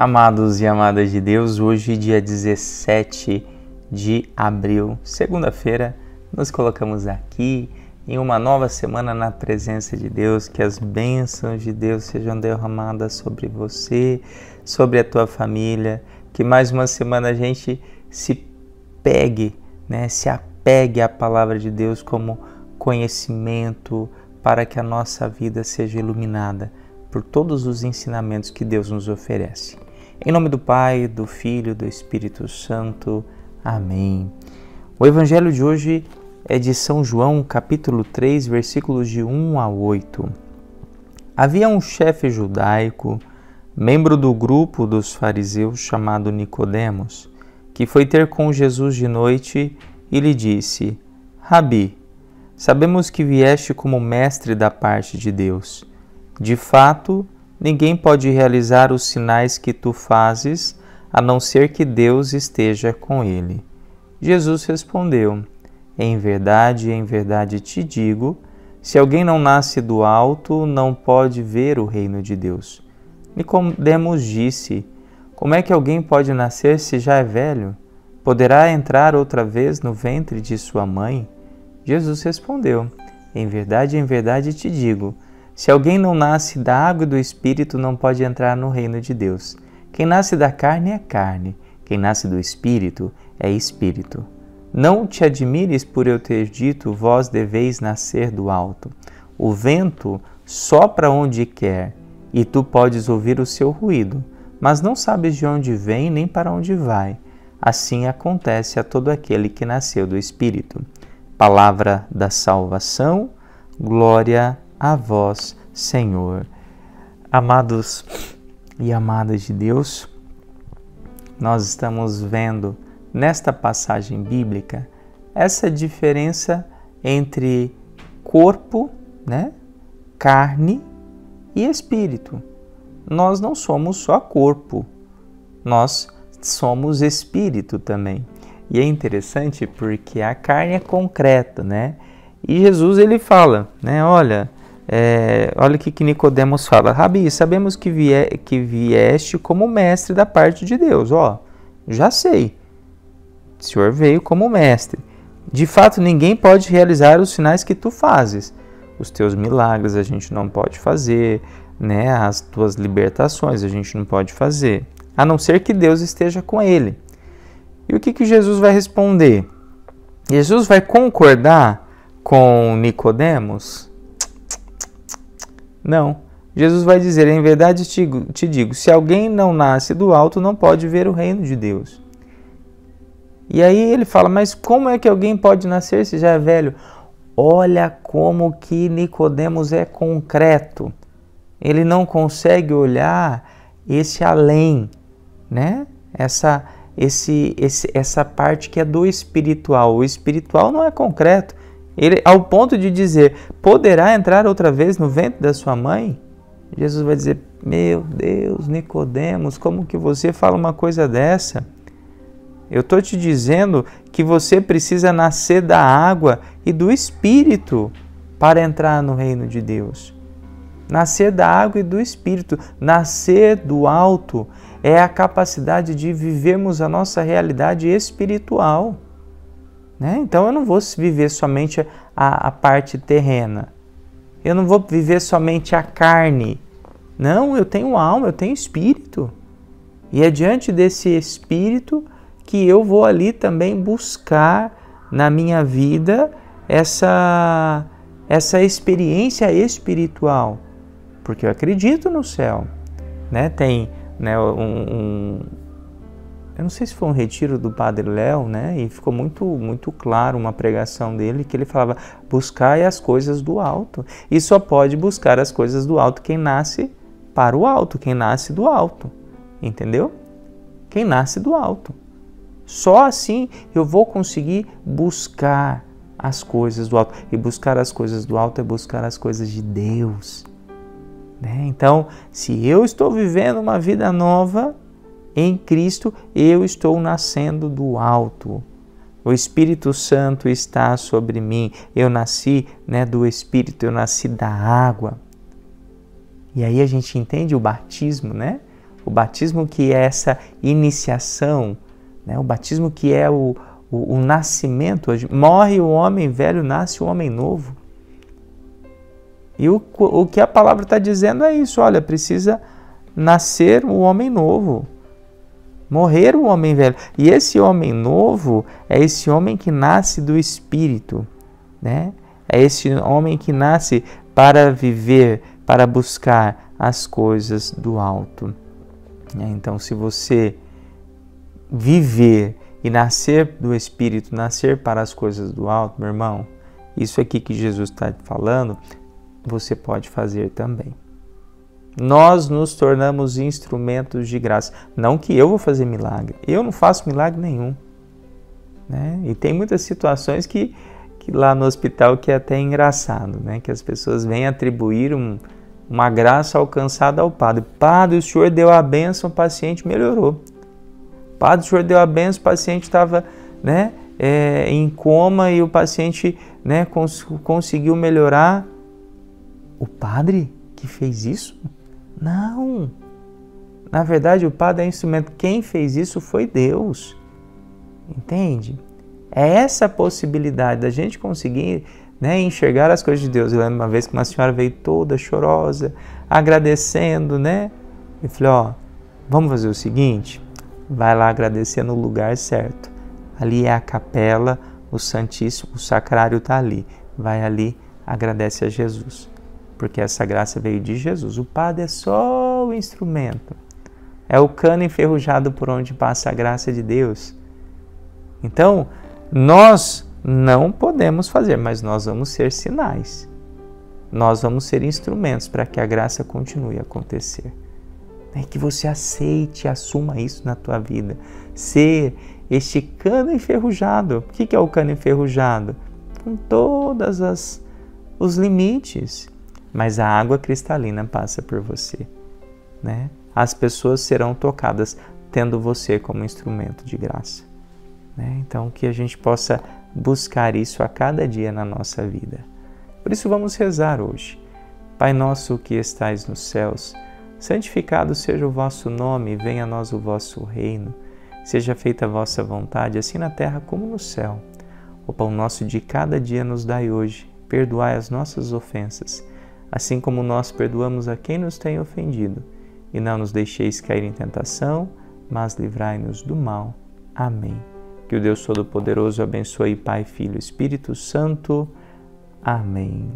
Amados e amadas de Deus, hoje, dia 17 de abril, segunda-feira, nos colocamos aqui em uma nova semana na presença de Deus. Que as bênçãos de Deus sejam derramadas sobre você, sobre a tua família. Que mais uma semana a gente se pegue, né, se apegue à palavra de Deus como conhecimento para que a nossa vida seja iluminada por todos os ensinamentos que Deus nos oferece. Em nome do Pai, do Filho, do Espírito Santo. Amém. O evangelho de hoje é de São João, capítulo 3, versículos de 1 a 8. Havia um chefe judaico, membro do grupo dos fariseus chamado Nicodemos, que foi ter com Jesus de noite e lhe disse: Rabi, sabemos que vieste como mestre da parte de Deus. De fato, Ninguém pode realizar os sinais que tu fazes, a não ser que Deus esteja com ele. Jesus respondeu: Em verdade, em verdade te digo, se alguém não nasce do alto, não pode ver o reino de Deus. Nicodemos disse: Como é que alguém pode nascer se já é velho? Poderá entrar outra vez no ventre de sua mãe? Jesus respondeu: Em verdade, em verdade te digo, se alguém não nasce da água e do espírito, não pode entrar no reino de Deus. Quem nasce da carne é carne, quem nasce do espírito é espírito. Não te admires por eu ter dito, vós deveis nascer do alto. O vento sopra onde quer, e tu podes ouvir o seu ruído, mas não sabes de onde vem nem para onde vai. Assim acontece a todo aquele que nasceu do Espírito. Palavra da salvação, glória a a vós, Senhor. Amados e amadas de Deus, nós estamos vendo nesta passagem bíblica essa diferença entre corpo, né, carne e espírito. Nós não somos só corpo, nós somos espírito também. E é interessante porque a carne é concreta, né? E Jesus ele fala, né? Olha, é, olha o que, que Nicodemos fala. Rabi, sabemos que, vie, que vieste como mestre da parte de Deus. Ó, já sei. O Senhor veio como mestre. De fato, ninguém pode realizar os sinais que tu fazes. Os teus milagres a gente não pode fazer, né? As tuas libertações a gente não pode fazer, a não ser que Deus esteja com ele. E o que, que Jesus vai responder? Jesus vai concordar com Nicodemos? Não. Jesus vai dizer: Em verdade te, digo, se alguém não nasce do alto, não pode ver o reino de Deus. E aí ele fala: Mas como é que alguém pode nascer se já é velho? Olha como que Nicodemos é concreto. Ele não consegue olhar esse além, né? Essa esse, esse essa parte que é do espiritual. O espiritual não é concreto. Ele, ao ponto de dizer, poderá entrar outra vez no ventre da sua mãe? Jesus vai dizer, meu Deus, Nicodemos, como que você fala uma coisa dessa? Eu estou te dizendo que você precisa nascer da água e do Espírito para entrar no reino de Deus. Nascer da água e do Espírito, nascer do alto, é a capacidade de vivermos a nossa realidade espiritual. Né? Então eu não vou viver somente a, a parte terrena. Eu não vou viver somente a carne. Não, eu tenho alma, eu tenho espírito. E é diante desse espírito que eu vou ali também buscar na minha vida essa, essa experiência espiritual. Porque eu acredito no céu. Né? Tem né, um, um eu não sei se foi um retiro do Padre Léo, né? E ficou muito, muito claro uma pregação dele que ele falava: buscai as coisas do alto. E só pode buscar as coisas do alto quem nasce para o alto, quem nasce do alto. Entendeu? Quem nasce do alto. Só assim eu vou conseguir buscar as coisas do alto. E buscar as coisas do alto é buscar as coisas de Deus. Né? Então, se eu estou vivendo uma vida nova, em Cristo eu estou nascendo do alto. O Espírito Santo está sobre mim. Eu nasci né, do Espírito, eu nasci da água. E aí a gente entende o batismo, né? o batismo que é essa iniciação, né? o batismo que é o, o, o nascimento. Morre o homem velho, nasce o homem novo. E o, o que a palavra está dizendo é isso: olha, precisa nascer o homem novo, morrer o homem velho. E esse homem novo é esse homem que nasce do Espírito, né? É esse homem que nasce para viver, para buscar as coisas do alto. Então, se você viver e nascer do Espírito, nascer para as coisas do alto, meu irmão, isso aqui que Jesus está falando, você pode fazer também. Nós nos tornamos instrumentos de graça. Não que eu vou fazer milagre. Eu não faço milagre nenhum. Né? E tem muitas situações que, que lá no hospital que é até engraçado, né? que as pessoas vêm atribuir um, uma graça alcançada ao padre. Padre, o senhor deu a benção, o paciente melhorou. Padre, o senhor deu a benção, o paciente estava né, é, em coma e o paciente né, cons conseguiu melhorar. O padre que fez isso? Não. Na verdade, o padre é instrumento. Quem fez isso foi Deus. Entende? É essa possibilidade da gente conseguir né, enxergar as coisas de Deus. Eu lembro uma vez que uma senhora veio toda chorosa, agradecendo, né? Eu falei, ó, vamos fazer o seguinte, vai lá agradecer no lugar certo. Ali é a capela, o Santíssimo, o Sacrário está ali. Vai ali, agradece a Jesus porque essa graça veio de Jesus. O padre é só o instrumento. É o cano enferrujado por onde passa a graça de Deus. Então, nós não podemos fazer, mas nós vamos ser sinais. Nós vamos ser instrumentos para que a graça continue a acontecer. É que você aceite e assuma isso na tua vida. Ser este cano enferrujado. O que é o cano enferrujado? Com todas as os limites mas a água cristalina passa por você. Né? As pessoas serão tocadas tendo você como instrumento de graça. Né? Então, que a gente possa buscar isso a cada dia na nossa vida. Por isso, vamos rezar hoje. Pai nosso que estais nos céus, santificado seja o vosso nome, venha a nós o vosso reino. Seja feita a vossa vontade, assim na terra como no céu. O pão nosso de cada dia nos dai hoje. Perdoai as nossas ofensas assim como nós perdoamos a quem nos tem ofendido. E não nos deixeis cair em tentação, mas livrai-nos do mal. Amém. Que o Deus Todo-Poderoso abençoe Pai, Filho e Espírito Santo. Amém.